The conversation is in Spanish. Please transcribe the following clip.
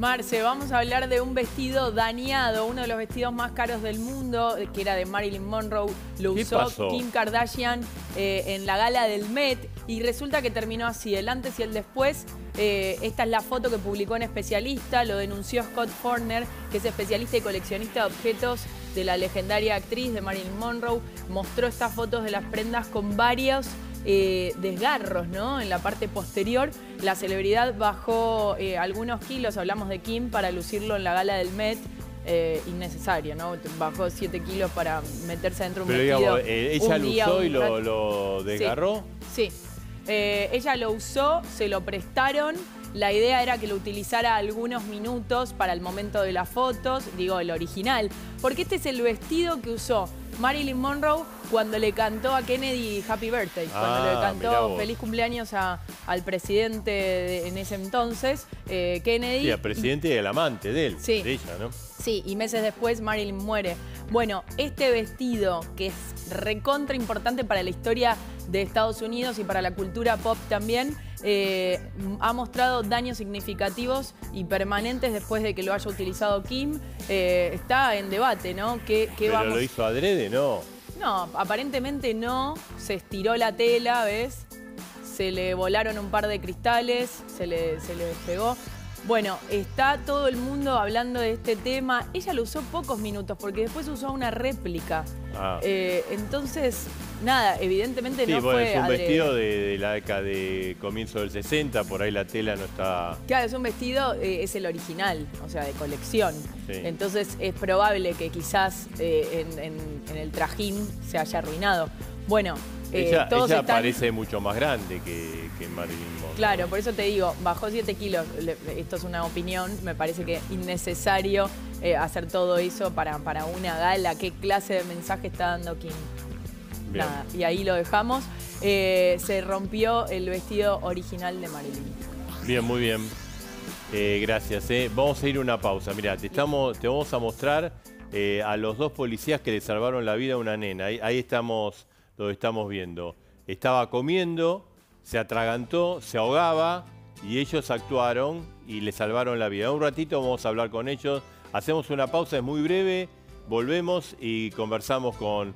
Marce, vamos a hablar de un vestido dañado, uno de los vestidos más caros del mundo, que era de Marilyn Monroe. Lo ¿Qué usó? Kim Kardashian eh, en la gala del Met y resulta que terminó así, el antes y el después. Eh, esta es la foto que publicó en Especialista, lo denunció Scott Horner, que es especialista y coleccionista de objetos de la legendaria actriz de Marilyn Monroe. Mostró estas fotos de las prendas con varios eh, desgarros, ¿no? En la parte posterior, la celebridad bajó eh, algunos kilos, hablamos de Kim, para lucirlo en la gala del Met. eh, innecesario, ¿no? Bajó 7 kilos para meterse dentro de un Pero vestido. digamos, eh, ella un lo día, usó y lo, lo desgarró. Sí. Ella lo usó, se lo prestaron. La idea era que lo utilizara algunos minutos para el momento de las fotos, digo, el original. Porque este es el vestido que usó Marilyn Monroe cuando le cantó a Kennedy Happy Birthday. Cuando Ah, le mirá cantó feliz cumpleaños a- al presidente de- en ese entonces, eh, Kennedy. Sí, al presidente y el amante de él, Sí. de ella, ¿no? Sí, y meses después Marilyn muere. Bueno, este vestido, que es recontra importante para la historia de Estados Unidos y para la cultura pop también, eh, ha mostrado daños significativos y permanentes después de que lo haya utilizado Kim. Eh, está en debate, ¿no? ¿Qué, qué Pero vamos... lo hizo adrede, no. No, aparentemente no. Se estiró la tela, ¿ves? Se le volaron un par de cristales, se le, se le despegó. Bueno, está todo el mundo hablando de este tema. Ella lo usó pocos minutos porque después usó una réplica. Ah. Eh, entonces, nada, evidentemente Sí, no bueno, fue es un adrede. vestido de, de la década de comienzo del 60, por ahí la tela no está... Claro, es un vestido, eh, es el original, o sea, de colección. Sí. Entonces es probable que quizás eh, en, en- en el trajín se haya arruinado. Bueno, ella todos ella están... parece mucho más grande que, que Marilyn Monroe. Claro, por eso te digo, bajó 7 kilos. Esto es una opinión, me parece que innecesario eh, hacer todo eso para, para una gala. ¿Qué clase de mensaje está dando Kim? Bien. Nada, y ahí lo dejamos. Eh, se rompió el vestido original de Marilyn. Bien, muy bien. Eh, gracias. eh. Vamos a ir a una pausa. Mira, te, estamos, te vamos a mostrar eh, a los dos policías que le salvaron la vida a una nena. Ahí, ahí estamos, lo estamos viendo. Estaba comiendo, se atragantó, se ahogaba y ellos actuaron y le salvaron la vida. Un ratito vamos a hablar con ellos. Hacemos una pausa, es muy breve. Volvemos y conversamos con